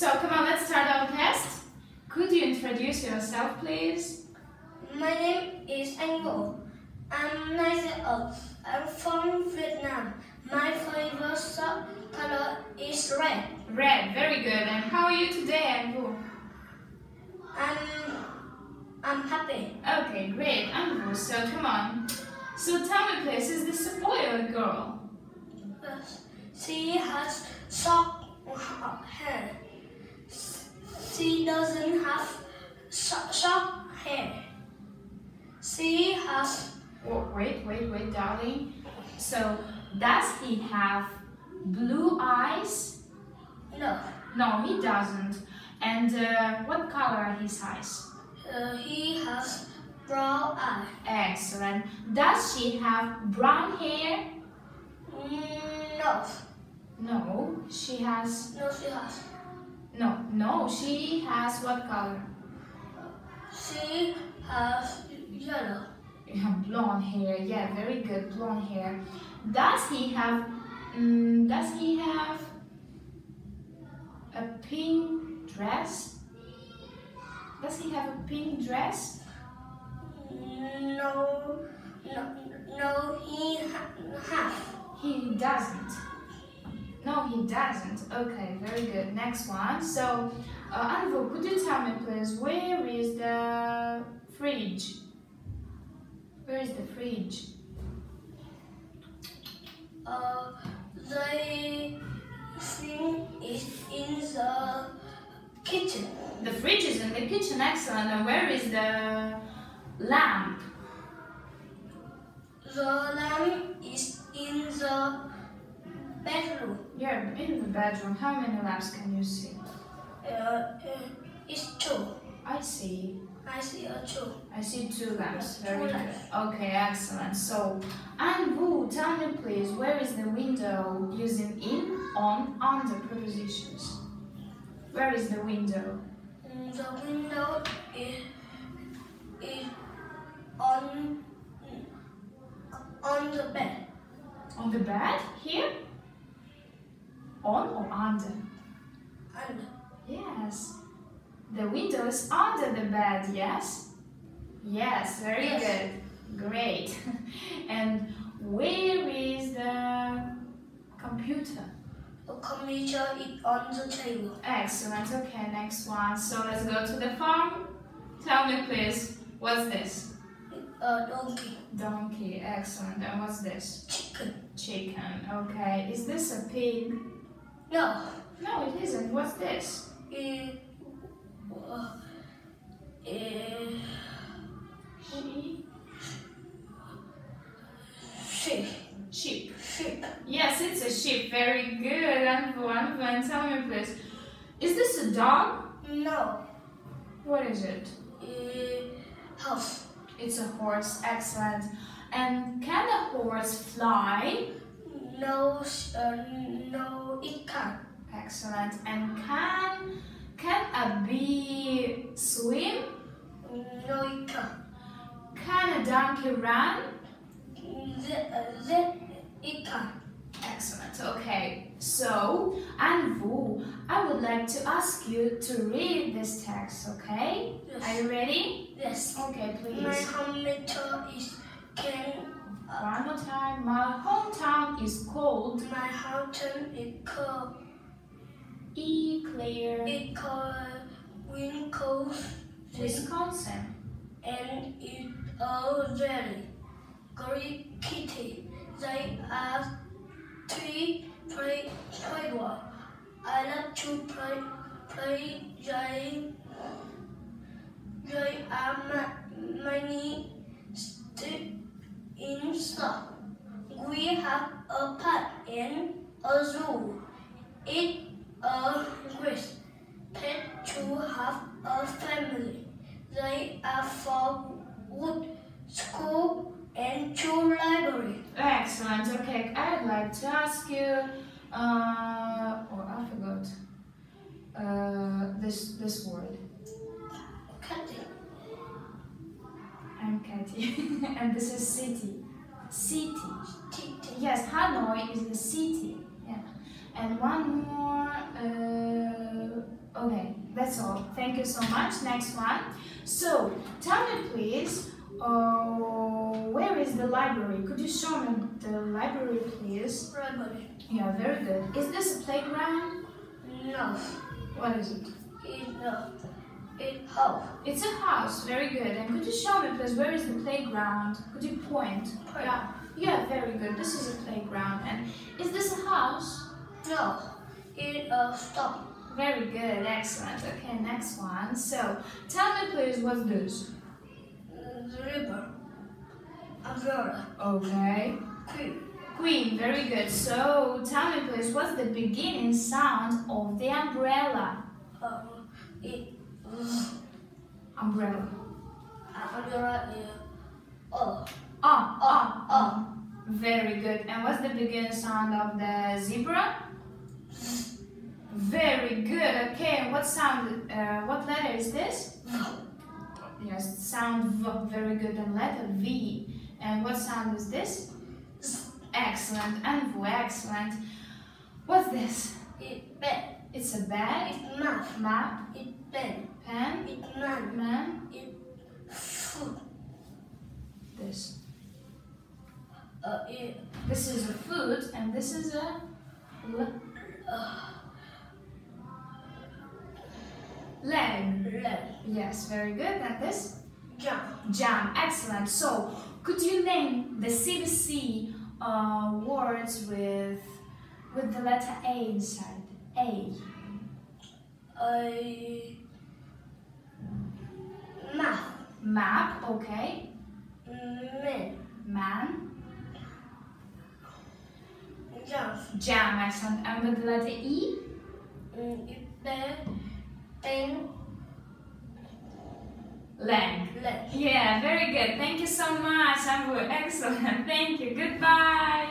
So come on, let's start our test. Could you introduce yourself, please? My name is Anh I'm nine years old. I'm from Vietnam. My favorite sock color is red. Red, very good. And how are you today, Anh Vũ? I'm I'm happy. Okay, great, Anh Vũ. So come on. So tell me, please, is this a boy or a girl? Yes. She has soft hair. She doesn't have soft hair. She has Oh, wait, wait, wait, darling. So does he have blue eyes? no. No, he doesn't. And uh, what color are his eyes? Uh, he has brown eye. Excellent. Does she have brown hair? Mm, no. No, she has. No, she has. No, no, she has what color? She has yellow. Blonde hair. Yeah, very good, blonde hair. Does he have? Um, does he have a pink dress? Does he have a pink dress? No, no, no, he ha- have. He doesn't. No, he doesn't. Okay, very good. Next one. So, uh, Anh Vũ, could you tell me, please, where is the fridge? Where is the fridge? Uh, the thing is in the kitchen. The fridge is in the kitchen. Excellent. And where is the lamp? The lamp is in the bedroom. Yeah, in the bedroom. How many lamps can you see? Uh, uh, it's two. I see. I see a two. I see two lamps. Two Very good. lamps. Okay, excellent. So, Anh Vũ, tell me, please, where is the window using in, on, under prepositions? Where is the window? Mm, The window is, is on on the bed. On the bed? Here? On or under? And Yes. The window is under the bed, yes? Yes, very Yes. good. Great. and where is the computer? the computer is on the table. Excellent. Okay, next one. So let's go to the farm. Tell me, please, what's this? A donkey. Donkey. Excellent. And what's this? Chicken. Chicken. Okay. Is this a pig? No. No, it isn't. What's this? It, uh, it, Sheep. sheep. Sheep. Sheep. Yes, it's a sheep. Very good. Anh Vũ, Anfu, and tell me, please, is this a dog? No. What is it? It, house. It's a horse. Excellent. And can a horse fly? No. Uh, no. It can't. Excellent. And can can a bee swim? No. It can't. Can a donkey run? That, uh, it can't. Excellent. Okay. So, Anh Vũ, I would like to ask you to read this text. Okay? Yes. Are you ready? Yes. Okay, please. My hometown is can. One more time. My hometown is called My hometown is called. E. Claire, It called Winkle Wisconsin. and it a very great kitty. They are three play play well. I love to play play they they are ma- many st- in stock. We have a park and a zoo. It a great pet to have a family. They are for wood, school, and two library. Excellent. Okay, I'd like to ask you. Uh, oh, I forgot. Uh, this this word. Cutting. I'm and this is city. City. Yes, Hanoi is the city. Yeah. And one more. Uh, that's all. Thank you so much. Next one. So, tell me please, uh, where is the library? Could you show me the library, please? Library. Yeah, very good. Is this a playground? No. What is it? It's a it house. It's a house. Very good. And could you show me, please, where is the playground? Could you point? Yeah. Yeah, very good. This is a playground. And is this a house? No. It's a stop. Very good. Excellent. Okay, next one. So, tell me, please, what's this? The river. Umbrella. Okay. Queen. Queen, very good. So, tell me please, what's the beginning sound of the umbrella? Um, it Umbrella. umbrella is oh. Ah, ah, ah. ah. Very good. And what's the beginning sound of the zebra? Very good. Okay, what sound, uh, what letter is this? Yes, sound V. Very good. And letter V. And what sound is this? Excellent. And V. Excellent. What's this? It bed. It's a bed, It map. map, It Man. It this. Uh, it This is a food and this is a. uh, leg. leg. Yes, very good. And this? Jump. Jam. Excellent. So, could you name the CVC uh, words with with the letter A inside? A. A map. Okay. Man. Man. Jump. Jam. Excellent. And with the letter E? Mm, It bed. Pen. Leg. Leg. Yeah, very good. Thank you so much, I'm Ambu. Excellent. Thank you. Goodbye.